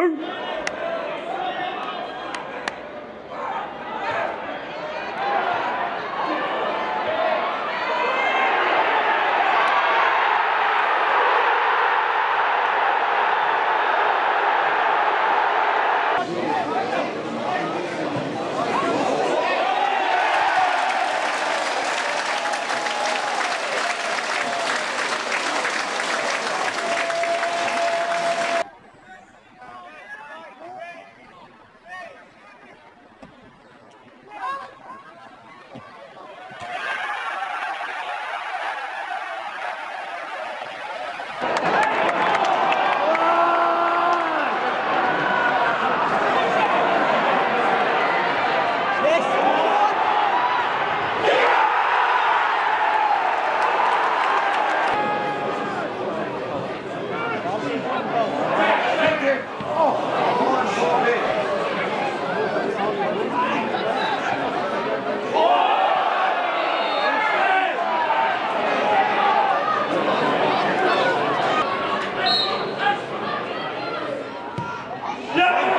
Oh! No!